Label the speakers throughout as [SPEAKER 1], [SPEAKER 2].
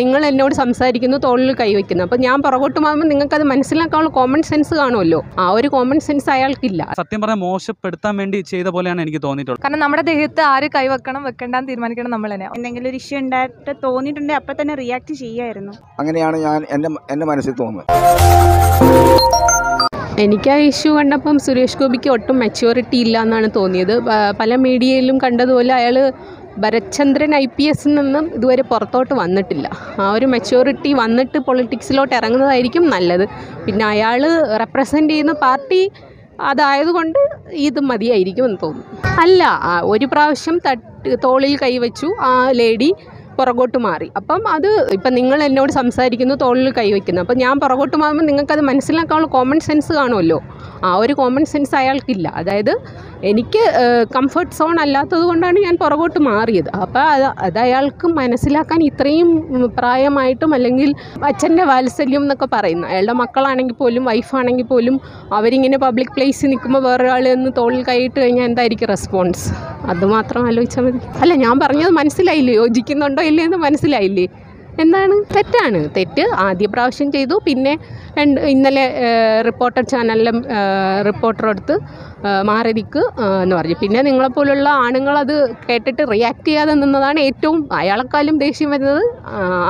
[SPEAKER 1] നിങ്ങൾ എന്നോട് സംസാരിക്കുന്നു തോളിൽ കൈവയ്ക്കുന്നു അപ്പൊ ഞാൻ പുറകോട്ട് നിങ്ങൾക്ക് അത് മനസ്സിലാക്കാനുള്ള കോമൺ സെൻസ് കാണുമല്ലോ? ആ ഒരു കോമൺ സെൻസ് അയാൾക്കില്ല.
[SPEAKER 2] സത്യം പറഞ്ഞാൽ മോശപ്പെടുത്താൻ വേണ്ടി ചെയ്ത പോലെയാണ് എനിക്ക് തോന്നിയിട്ടുള്ളത്.
[SPEAKER 3] കാരണം നമ്മുടെ ദേഹത്ത് ആര് കൈവെക്കണം വെക്കണ്ടെന്ന് തീരുമാനിക്കണം നമ്മൾ തന്നെ.
[SPEAKER 4] എന്തെങ്കിലും ഒരു ഇഷ്യൂ ഉണ്ടായിട്ട് തോന്നിയിട്ടുണ്ടെങ്കിൽ അപ്പം തന്നെ റിയാക്ട് ചെയ്യായിരുന്നു.
[SPEAKER 5] അങ്ങനെയാണ് ഞാൻ എന്റെ എന്റെ മനസ്സിൽ തോന്നുന്നത്.
[SPEAKER 1] എനിക്ക് ആ ഇഷ്യൂ കണ്ടപ്പം സുരേഷ് ഗോപിക്ക് ഒട്ടും മെച്യൂരിറ്റി ഇല്ല എന്നാണ് തോന്നിയത്. പല മീഡിയയിലും കണ്ടതുപോലെ അയാൾ ഭരത്ചന്ദ്രൻ ഐ പി എസിൽ നിന്നും ഇതുവരെ പുറത്തോട്ട് വന്നിട്ടില്ല. ആ ഒരു മെച്യൂരിറ്റി വന്നിട്ട് പൊളിറ്റിക്സിലോട്ട് ഇറങ്ങുന്നതായിരിക്കും നല്ലത്. പിന്നെ അയാൾ റെപ്രസെന്റ് ചെയ്യുന്ന പാർട്ടി അതായതുകൊണ്ട് ഇത് മതിയായിരിക്കും എന്ന് തോന്നുന്നു. അല്ല ഒരു പ്രാവശ്യം തട്ട് തോളിൽ കൈവച്ചു ആ ലേഡി പുറകോട്ട് മാറി. അപ്പം അത് ഇപ്പം നിങ്ങൾ എന്നോട് സംസാരിക്കുന്നു തോളിൽ കൈവയ്ക്കുന്നു അപ്പം ഞാൻ പുറകോട്ട് മാറുമ്പോൾ നിങ്ങൾക്കത് മനസ്സിലാക്കാനുള്ള കോമൺ സെൻസ് കാണുമല്ലോ. ആ ഒരു കോമൺ സെൻസ് അയാൾക്കില്ല. അതായത് എനിക്ക് കംഫർട്ട് സോൺ അല്ലാത്തത് കൊണ്ടാണ് ഞാൻ പുറകോട്ട് മാറിയത്. അപ്പോൾ അത് അത് അയാൾക്ക് മനസ്സിലാക്കാൻ ഇത്രയും പ്രായമായിട്ടും അല്ലെങ്കിൽ അച്ഛന്റെ വാത്സല്യം എന്നൊക്കെ പറയുന്നു അയാളുടെ മക്കളാണെങ്കിൽ പോലും വൈഫാണെങ്കിൽ പോലും അവരിങ്ങനെ പബ്ലിക് പ്ലേസിൽ നിൽക്കുമ്പോൾ വേറൊരാൾ എന്ന് തോളിൽ കൈയിട്ട് കഴിഞ്ഞാൽ എന്തായിരിക്കും റെസ്പോൺസ് അത് മാത്രം ആലോചിച്ചാൽ മതി. അല്ല ഞാൻ പറഞ്ഞത് മനസ്സിലായില്ലേ? യോജിക്കുന്നുണ്ടോ ഇല്ലേ എന്ന് മനസ്സിലായില്ലേ? എന്താണ്? തെറ്റാണ്. തെറ്റ് ആദ്യ പ്രാവശ്യം ചെയ്തു. പിന്നെ രണ്ട് ഇന്നലെ റിപ്പോർട്ടർ ചാനലിലും റിപ്പോർട്ടർ അടുത്ത് മാറി എന്ന് പറഞ്ഞു. പിന്നെ നിങ്ങളെപ്പോലുള്ള ആണുങ്ങളത് കേട്ടിട്ട് റിയാക്ട് ചെയ്യാതെ നിന്നതാണ് ഏറ്റവും അയാളെക്കാളും ദേഷ്യം വരുന്നത്.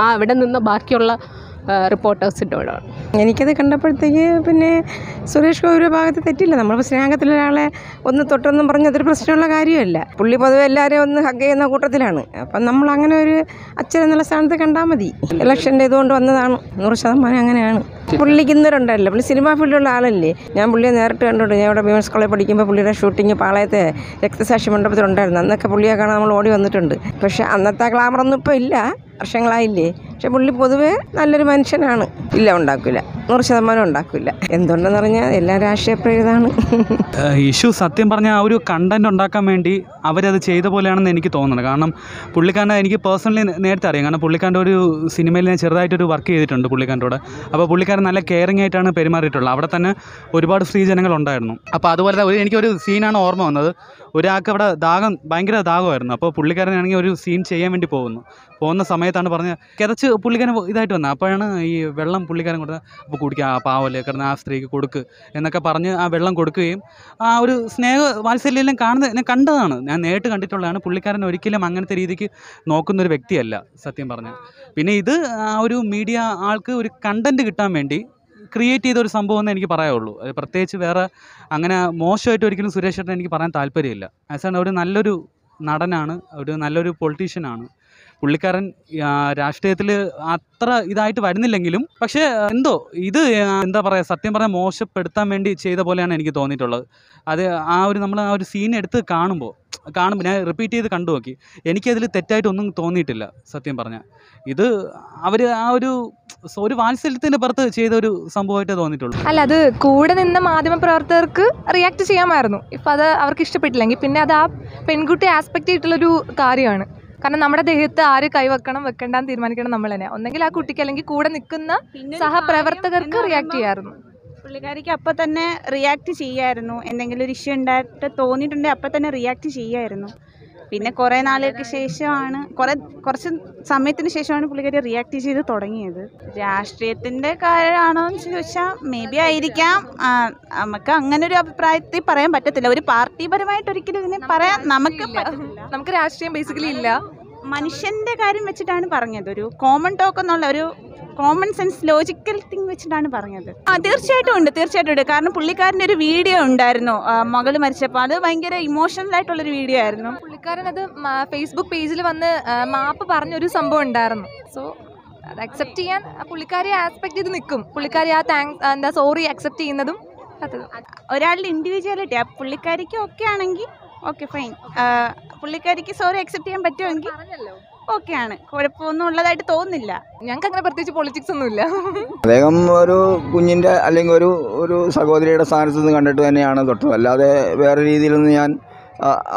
[SPEAKER 1] ആ അവിടെ നിന്ന് ബാക്കിയുള്ള റിപ്പോർട്ടേഴ്സിന്റെയോടാണ്
[SPEAKER 6] എനിക്കത് കണ്ടപ്പോഴത്തേക്ക് പിന്നെ സുരേഷ് ഗോപിയുടെ ഭാഗത്ത് തെറ്റില്ല. നമ്മളിപ്പോൾ സ്നേഹത്തിലൊരാളെ ഒന്ന് തൊട്ടൊന്നും പറഞ്ഞ് അതൊരു പ്രശ്നമുള്ള കാര്യമല്ല. പുള്ളി പൊതുവെ എല്ലാവരെയും ഒന്ന് ഹഗ് ചെയ്യുന്ന കൂട്ടത്തിലാണ്. അപ്പം നമ്മൾ അങ്ങനെ ഒരു അച്ഛൻ എന്നുള്ള സ്ഥാനത്ത് കണ്ടാൽ മതി. ഇലക്ഷന്റെ ഇതുകൊണ്ട് വന്നതാണ്. നൂറ് ശതമാനം അങ്ങനെയാണ്. പുള്ളിക്ക് ഇന്നൊരുണ്ടല്ലോ പുള്ളി സിനിമാ ഫീൽഡിലുള്ള ആളല്ലേ? ഞാൻ പുള്ളിയെ നേരിട്ട് കണ്ടിട്ടുണ്ട് ഞാൻ ഇവിടെ വിമൻസ് കോളേജ് പഠിക്കുമ്പോൾ പുള്ളിയുടെ ഷൂട്ടിങ് പാളയത്തെ രക്തസാക്ഷി മണ്ഡപത്തിലുണ്ടായിരുന്നു അന്നൊക്കെ പുള്ളിയെ കാണാൻ നമ്മൾ ഓടി വന്നിട്ടുണ്ട്. പക്ഷേ അന്നത്തെ ഗ്ലാമറൊന്നും ഇപ്പോൾ ഇല്ല. വർഷങ്ങളായില്ലേ. പക്ഷെ പുള്ളി പൊതുവേ നല്ലൊരു മനുഷ്യനാണ്. ഇല്ല ഉണ്ടാക്കില്ല. നൂറ് ശതമാനം ഉണ്ടാക്കില്ല എന്തുകൊണ്ടെന്ന് പറഞ്ഞാൽ എല്ലാ രാഷ്ട്രീയ പ്രേരിതാണ്
[SPEAKER 2] ഇഷ്യൂ സത്യം പറഞ്ഞാൽ ആ ഒരു കണ്ടന്റ് ഉണ്ടാക്കാൻ വേണ്ടി അവരത് ചെയ്ത പോലെയാണെന്ന് എനിക്ക് തോന്നുന്നത് കാരണം പുള്ളിക്കാരന്റെ എനിക്ക് പേഴ്സണലി നേരത്തെ അറിയാം. കാരണം പുള്ളിക്കാരന്റെ ഒരു സിനിമയിൽ ഞാൻ ചെറുതായിട്ടൊരു വർക്ക് ചെയ്തിട്ടുണ്ട് പുള്ളിക്കാരന്റെ അപ്പോൾ പുള്ളിക്കാരൻ നല്ല കെയറിങ് ആയിട്ടാണ് പെരുമാറിയിട്ടുള്ളത്. അവിടെ തന്നെ ഒരുപാട് സ്ത്രീജനങ്ങൾ ഉണ്ടായിരുന്നു. അപ്പോൾ അതുപോലെ ഒരു എനിക്കൊരു സീനാണ് ഓർമ്മ വന്നത്. ഒരാൾക്ക് അവിടെ ദാഹം ഭയങ്കര ദാഹമായിരുന്നു. അപ്പോൾ പുള്ളിക്കാരനാണെങ്കിൽ ഒരു സീൻ ചെയ്യാൻ വേണ്ടി പോകുന്നു. പോകുന്ന സമയത്താണ് പറഞ്ഞത് കിതച്ച് പുള്ളിക്കാരൻ ഇതായിട്ട് വന്നത് അപ്പോഴാണ് ഈ വെള്ളം പുള്ളിക്കാരൻ കൊടുത്തത്. കുടിക്കുക ആ പാവല്ലേ കിടന്ന് ആ സ്ത്രീക്ക് കൊടുക്ക് എന്നൊക്കെ പറഞ്ഞ് ആ വെള്ളം കൊടുക്കുകയും ആ ഒരു സ്നേഹ വാത്സല്യം കാണുന്നത് ഞാൻ കണ്ടതാണ്. ഞാൻ നേരിട്ട് കണ്ടിട്ടുള്ളതാണ്. പുള്ളിക്കാരൻ ഒരിക്കലും അങ്ങനത്തെ രീതിക്ക് നോക്കുന്ന ഒരു വ്യക്തിയല്ല സത്യം പറഞ്ഞാൽ പിന്നെ ഇത് ആ ഒരു മീഡിയ ആൾക്ക് ഒരു കണ്ടന്റ് കിട്ടാൻ വേണ്ടി ക്രിയേറ്റ് ചെയ്ത ഒരു സംഭവം എന്ന് എനിക്ക് പറയാവുള്ളൂ. അത് പ്രത്യേകിച്ച് വേറെ അങ്ങനെ മോശമായിട്ട് ഒരിക്കലും സുരേഷ് ചേട്ടൻ എനിക്ക് പറയാൻ താല്പര്യമില്ല. ആസ് ആൻ ഒരു നല്ലൊരു നടനാണ് ഒരു നല്ലൊരു പൊളിറ്റീഷ്യനാണ് പുള്ളിക്കാരൻ രാഷ്ട്രീയത്തിൽ അത്ര ഇതായിട്ട് വരുന്നില്ലെങ്കിലും പക്ഷേ എന്തോ ഇത് എന്താ പറയുക സത്യം പറഞ്ഞാൽ മോശപ്പെടുത്താൻ വേണ്ടി ചെയ്ത പോലെയാണ് എനിക്ക് തോന്നിയിട്ടുള്ളത്. അത് ആ ഒരു നമ്മൾ ആ ഒരു സീൻ എടുത്ത് കാണുമ്പോൾ കാണുമ്പോൾ ഞാൻ റിപ്പീറ്റ് ചെയ്ത് കണ്ടു നോക്കി. എനിക്കതിൽ തെറ്റായിട്ടൊന്നും തോന്നിയിട്ടില്ല സത്യം പറഞ്ഞാൽ. ഇത് അവർ ആ ഒരു ഒരു വാത്സല്യത്തിന്റെ പുറത്ത് ചെയ്ത ഒരു സംഭവമായിട്ടേ തോന്നിയിട്ടുള്ളൂ.
[SPEAKER 3] അല്ല അത് കൂടെ നിന്ന മാധ്യമ പ്രവർത്തകർക്ക് റിയാക്ട് ചെയ്യാമായിരുന്നു. ഇപ്പം അത് അവർക്ക് ഇഷ്ടപ്പെട്ടില്ലെങ്കിൽ പിന്നെ അത് ആ പെൺകുട്ടി ആസ്പെക്ട് ചെയ്തിട്ടുള്ളൊരു കാര്യമാണ്. കാരണം നമ്മുടെ ദേഹത്ത് ആര് കൈവെക്കണം വെക്കണ്ടെന്ന് തീരുമാനിക്കണം നമ്മൾ തന്നെ. ഒന്നെങ്കിൽ ആ കുട്ടിക്ക് അല്ലെങ്കിൽ കൂടെ നിൽക്കുന്ന സഹപ്രവർത്തകർക്ക് റിയാക്ട് ചെയ്യാറുണ്ട്
[SPEAKER 4] പുള്ളിക്കാരിക്ക് അപ്പം തന്നെ റിയാക്ട് ചെയ്യായിരുന്നു. എന്തെങ്കിലും ഒരു ഇഷ്യൂ ഉണ്ടായിട്ട് തോന്നിയിട്ടുണ്ടെങ്കിൽ അപ്പം തന്നെ റിയാക്ട് ചെയ്യായിരുന്നു. പിന്നെ കുറേ നാളുകൾക്ക് ശേഷമാണ് കുറേ കുറച്ച് സമയത്തിന് ശേഷമാണ് പുള്ളിക്കാരി റിയാക്ട് ചെയ്ത് തുടങ്ങിയത്. രാഷ്ട്രീയത്തിന്റെ കാര്യമാണോ എന്ന് ചോദിച്ചാൽ മേ ബി ആയിരിക്കാം നമുക്ക് അങ്ങനെ ഒരു അഭിപ്രായത്തിൽ പറയാൻ പറ്റത്തില്ല. ഒരു പാർട്ടിപരമായിട്ട് ഒരിക്കലും ഇതിനെ പറയാൻ നമുക്ക്
[SPEAKER 3] നമുക്ക് രാഷ്ട്രീയം ബേസിക്കലി ഇല്ല.
[SPEAKER 4] മനുഷ്യന്റെ കാര്യം വെച്ചിട്ടാണ് പറഞ്ഞത്. ഒരു കോമൺ ടോക്ക് എന്നുള്ള ഒരു കോമൺ സെൻസ് ലോജിക്കൽ തിങ് വെച്ചിട്ടാണ് പറഞ്ഞത്. ആ തീർച്ചയായിട്ടും ഉണ്ട് തീർച്ചയായിട്ടും ഉണ്ട്. കാരണം പുള്ളിക്കാരന്റെ ഒരു വീഡിയോ ഉണ്ടായിരുന്നു. മകൾ മരിച്ചപ്പോൾ. അത് ഭയങ്കര ഇമോഷണൽ ആയിട്ടുള്ളൊരു വീഡിയോ ആയിരുന്നു.
[SPEAKER 3] പുള്ളിക്കാരൻ അത് ഫേസ്ബുക്ക് പേജിൽ വന്ന് മാപ്പ് പറഞ്ഞൊരു സംഭവം ഉണ്ടായിരുന്നു. സോ അത് അക്സെപ്റ്റ് ചെയ്യാൻ പുള്ളിക്കാരെ ആസ്പെക്ട് ചെയ്ത് നിൽക്കും. പുള്ളിക്കാരി ആ താങ്ക് എന്താ സോറി അക്സെപ്റ്റ് ചെയ്യുന്നതും
[SPEAKER 4] ഒരാളുടെ ഇൻഡിവിജ്വാലിറ്റി ആ പുള്ളിക്കാരിക്ക് ഓക്കെ ആണെങ്കിൽ ഓക്കെ ഫൈൻ പുള്ളിക്കാരിക്ക് സോറി അക്സെപ്റ്റ് ചെയ്യാൻ പറ്റുമെങ്കിൽ
[SPEAKER 3] പറഞ്ഞല്ലോ
[SPEAKER 4] ഓക്കെ ആണ് കുഴപ്പമൊന്നും ഉള്ളതായിട്ട് തോന്നുന്നില്ല.
[SPEAKER 3] ഞങ്ങൾക്ക് അങ്ങനെ പ്രത്യേകിച്ച് പൊളിറ്റിക്സ് ഒന്നുമില്ല
[SPEAKER 5] അദ്ദേഹം ഒരു കുഞ്ഞിന്റെ അല്ലെങ്കിൽ ഒരു ഒരു സഹോദരിയുടെ സ്ഥാനത്ത് നിന്ന് കണ്ടിട്ട് തന്നെയാണ് തൊട്ടത്. അല്ലാതെ വേറെ രീതിയിലൊന്നും ഞാൻ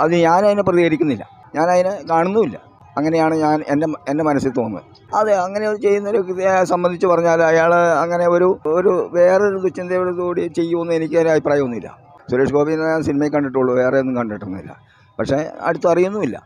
[SPEAKER 5] അത് ഞാൻ അതിനെ പ്രതികരിക്കുന്നില്ല. ഞാൻ അതിനെ കാണുന്നുമില്ല. അങ്ങനെയാണ് ഞാൻ എന്റെ എന്റെ മനസ്സിൽ തോന്നുന്നത്. അതെ അങ്ങനെ ഒരു ചെയ്യുന്നൊരു ഒരു സംബന്ധിച്ച് പറഞ്ഞാൽ അയാൾ അങ്ങനെ ഒരു ഒരു വേറൊരു ദുശ്ചിന്തയോടുകൂടി ചെയ്യുമെന്ന് എനിക്ക് ഒരു അഭിപ്രായമൊന്നുമില്ല. സുരേഷ് ഗോപിനെ ഞാൻ സിനിമയിൽ കണ്ടിട്ടുള്ളൂ വേറെ ഒന്നും കണ്ടിട്ടൊന്നുമില്ല. പക്ഷേ അടുത്തറിയുന്നുമില്ല.